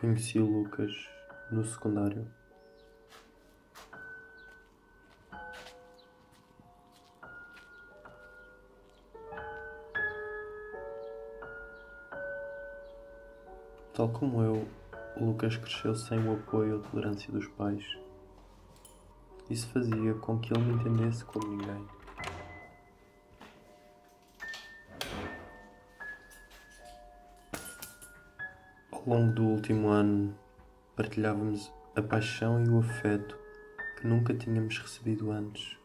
Conheci o Lucas no secundário. Tal como eu, o Lucas cresceu sem o apoio ou tolerância dos pais. Isso fazia com que ele me entendesse como ninguém. Longo do último ano, partilhávamos a paixão e o afeto que nunca tínhamos recebido antes.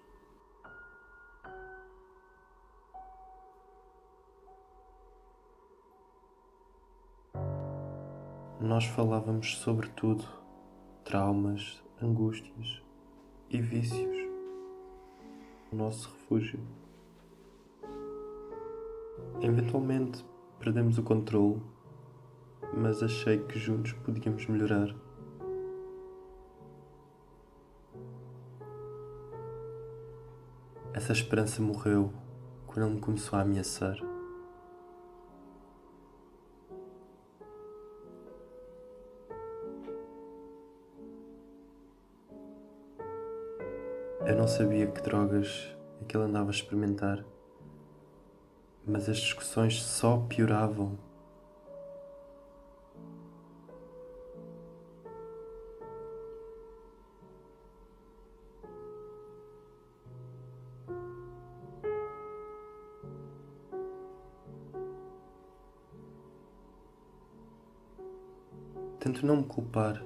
Nós falávamos sobre tudo: traumas, angústias e vícios. O nosso refúgio. Eventualmente perdemos o controle, mas achei que juntos podíamos melhorar. Essa esperança morreu quando ele me começou a ameaçar. Eu não sabia que drogas é que ele andava a experimentar, mas as discussões só pioravam. Tento não me culpar.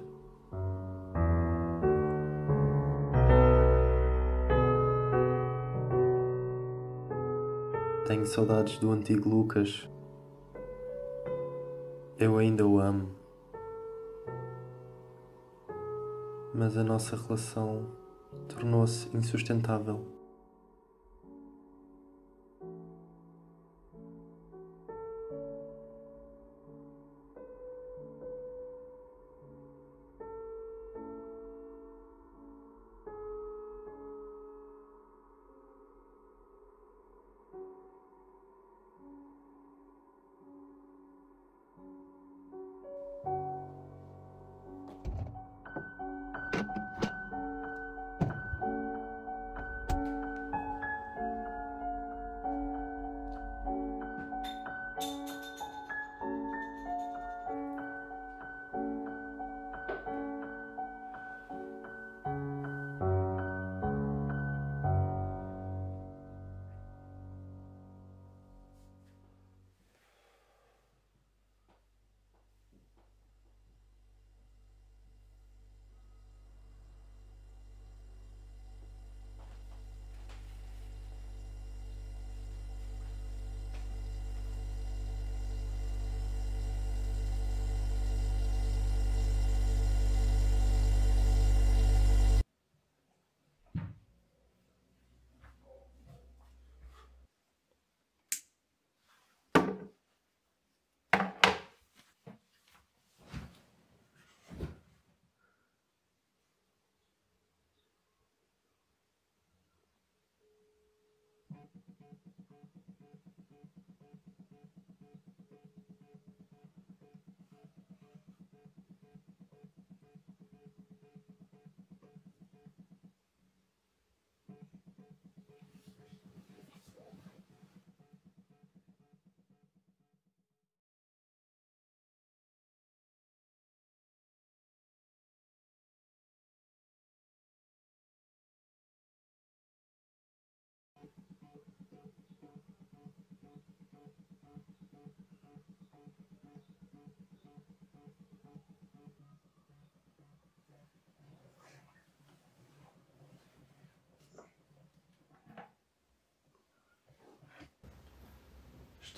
Tenho saudades do antigo Lucas. Eu ainda o amo. Mas a nossa relação tornou-se insustentável.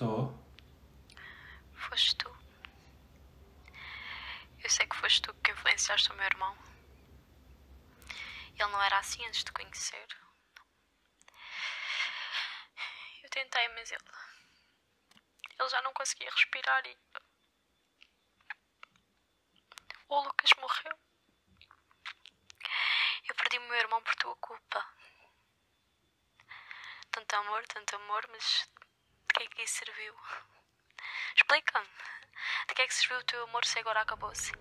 Estou. Foste tu. Eu sei que foste tu que influenciaste o meu irmão. Ele não era assim antes de conhecer. Eu tentei, mas ele. Ele já não conseguia respirar e. O Lucas morreu. Eu perdi o meu irmão por tua culpa. Tanto amor, tanto amor, mas que é que isso serviu? Explica-me. De que é que serviu o teu amor se agora acabou-se?